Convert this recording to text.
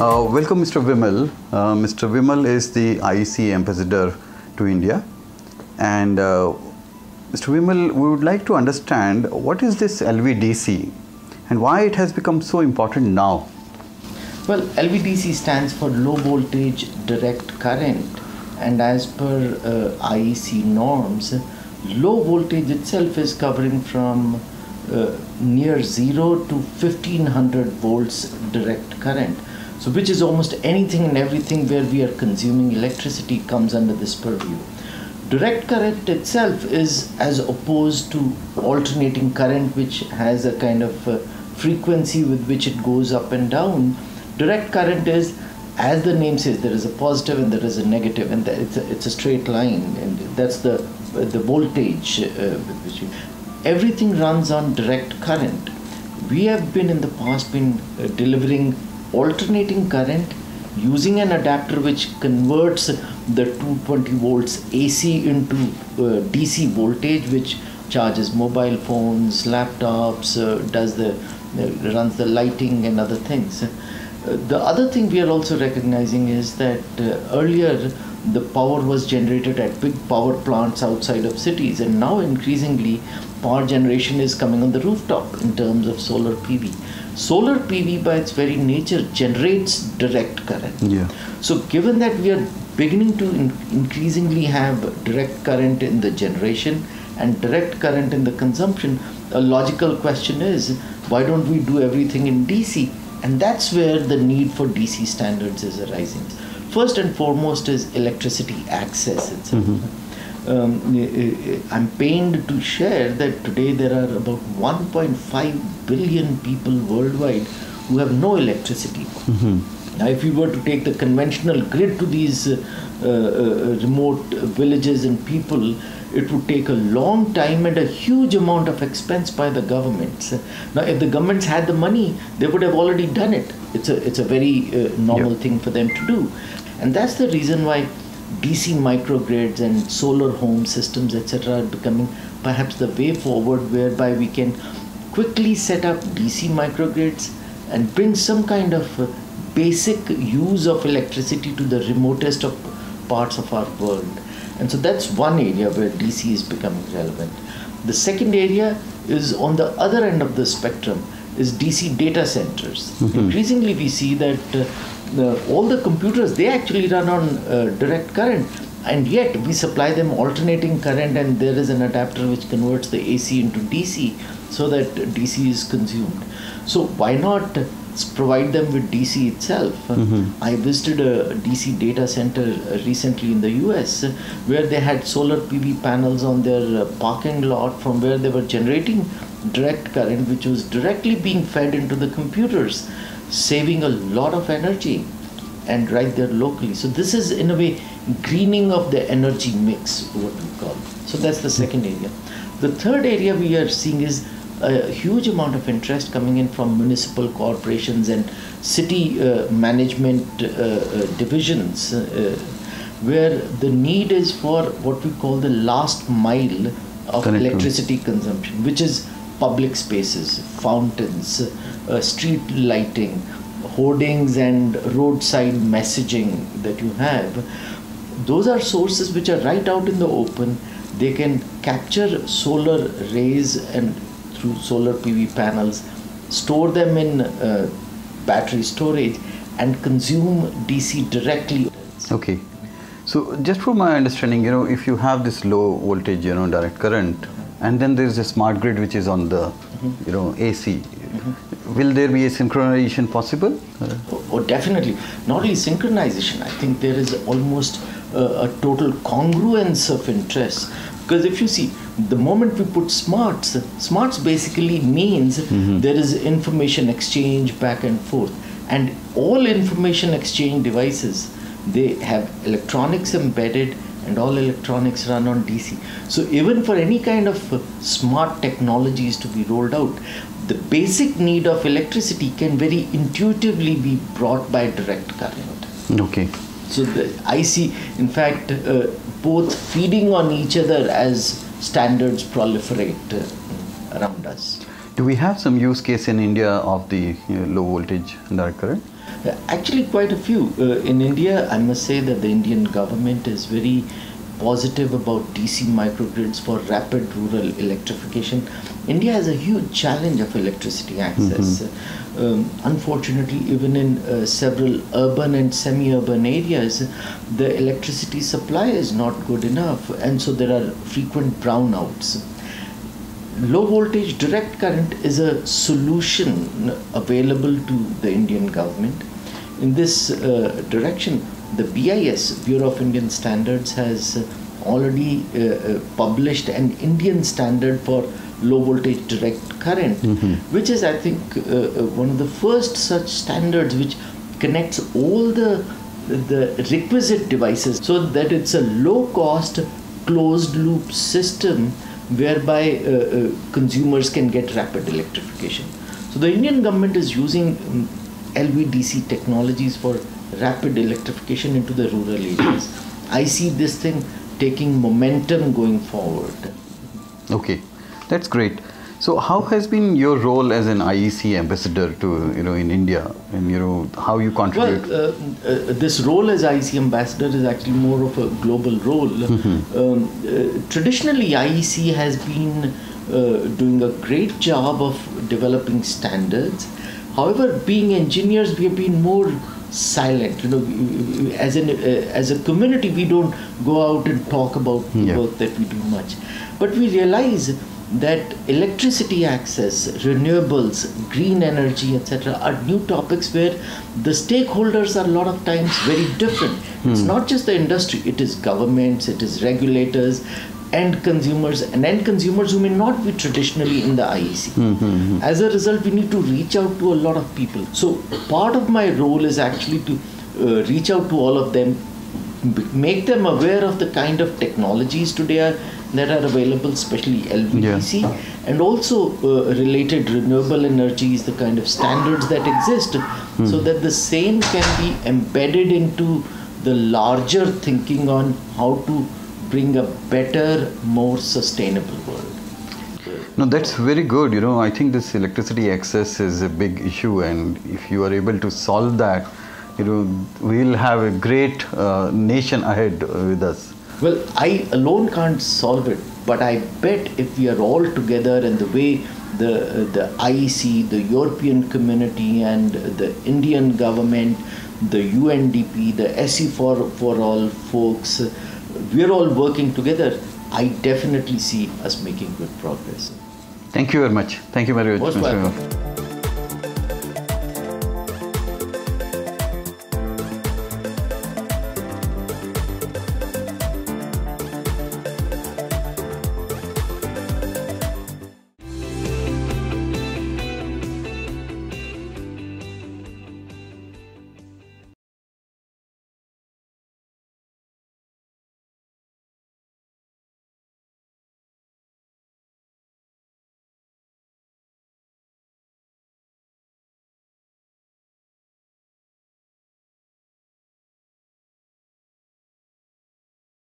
Uh, welcome, Mr. Vimal. Uh, Mr. Vimal is the IEC ambassador to India. And uh, Mr. Vimal, we would like to understand what is this LVDC and why it has become so important now. Well, LVDC stands for low voltage direct current, and as per uh, IEC norms, low voltage itself is covering from uh, near zero to 1500 volts direct current. So, which is almost anything and everything where we are consuming electricity comes under this purview. Direct current itself is as opposed to alternating current, which has a kind of uh, frequency with which it goes up and down. Direct current is, as the name says, there is a positive and there is a negative, and it's a, it's a straight line, and that's the the voltage uh, with which you, everything runs on direct current. We have been in the past been uh, delivering alternating current using an adapter which converts the 220 volts AC into uh, DC voltage, which charges mobile phones, laptops, uh, does the uh, runs the lighting and other things. Uh, the other thing we are also recognizing is that uh, earlier the power was generated at big power plants outside of cities, and now increasingly power generation is coming on the rooftop in terms of solar PV. Solar PV, by its very nature, generates direct current. Yeah. So, given that we are beginning to in- increasingly have direct current in the generation and direct current in the consumption, a logical question is why don't we do everything in DC? And that's where the need for DC standards is arising. First and foremost is electricity access itself. Um, I'm pained to share that today there are about 1.5 billion people worldwide who have no electricity. Now, if we were to take the conventional grid to these uh, uh, remote villages and people, it would take a long time and a huge amount of expense by the governments. Now, if the governments had the money, they would have already done it. It's a it's a very uh, normal Yeah. thing for them to do, and that's the reason why DC microgrids and solar home systems, etc., are becoming perhaps the way forward, whereby we can quickly set up DC microgrids and bring some kind of uh, basic use of electricity to the remotest of parts of our world. And so that's one area where DC is becoming relevant. The second area is on the other end of the spectrum is DC data centers. Increasingly, we see that uh, the, all the computers they actually run on uh, direct current, and yet we supply them alternating current, and there is an adapter which converts the AC into DC so that DC is consumed. So why not provide them with DC itself? I visited a DC data center recently in the US where they had solar PV panels on their uh, parking lot from where they were generating direct current which was directly being fed into the computers, saving a lot of energy and right there locally. So this is in a way greening of the energy mix, what we call. So that's the second area. The third area we are seeing is a huge amount of interest coming in from municipal corporations and city uh, management uh, uh, divisions, uh, where the need is for what we call the last mile of Correct. electricity consumption, which is public spaces, fountains, uh, street lighting, hoardings, and roadside messaging that you have. Those are sources which are right out in the open. They can capture solar rays and through solar PV panels, store them in uh, battery storage, and consume DC directly. Okay. So just from my understanding, you know, if you have this low voltage, you know, direct current, and then there is a smart grid which is on the, you know, AC, will there be a synchronization possible? Oh, oh, definitely. Not only synchronization, I think there is almost uh, a total congruence of interest. Because if you see, the moment we put smarts, smarts basically means there is information exchange back and forth. And all information exchange devices, they have electronics embedded and all electronics run on DC. So even for any kind of smart technologies to be rolled out, the basic need of electricity can very intuitively be brought by direct current. okay. So the, I see, in fact, uh, both feeding on each other as standards proliferate uh, around us. Do we have some use case in India of the you know, low voltage direct current? Uh, Actually, quite a few. Uh, in India, I must say that the Indian government is very positive about DC microgrids for rapid rural electrification. India has a huge challenge of electricity access. Um, unfortunately, even in uh, several urban and semi urban areas, the electricity supply is not good enough, and so there are frequent brownouts low voltage direct current is a solution available to the Indian government. In this uh, direction, the BIS, Bureau of Indian Standards, has uh, already uh, uh, published an Indian standard for low voltage direct current, which is, I think, uh, uh, one of the first such standards which connects all the the requisite devices so that it's a low cost closed loop system whereby uh, uh, consumers can get rapid electrification. So the Indian government is using um, LVDC technologies for rapid electrification into the rural areas. I see this thing taking momentum going forward. Okay, that's great. So, how has been your role as an IEC ambassador to you know in India, and you know how you contribute? Well, uh, uh, this role as IEC ambassador is actually more of a global role. Um, uh, traditionally, IEC has been uh, doing a great job of developing standards. However, being engineers, we have been more silent. You know, as an uh, as a community, we don't go out and talk about the Yeah. work that we do much, but we realize that electricity access, renewables, green energy, etc., are new topics where the stakeholders are a lot of times very different. It's not just the industry; it is governments, it is regulators, and consumers, and end consumers who may not be traditionally in the IEC. As a result, we need to reach out to a lot of people. So, part of my role is actually to uh, reach out to all of them b- make them aware of the kind of technologies today are, that are available, especially LVDC, and also uh, related renewable energies, the kind of standards that exist, so that the same can be embedded into the larger thinking on how to bring a better, more sustainable world. No, that's very good. You know, I think this electricity access is a big issue, and if you are able to solve that, you know, we'll have a great uh, nation ahead with us. Well, I alone can't solve it, but I bet if we are all together and the way the the IEC, the European community, and the Indian government, the UNDP, the SE for for all folks, we're all working together. I definitely see us making good progress. Thank you very much. Thank you very much,